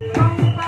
Bye.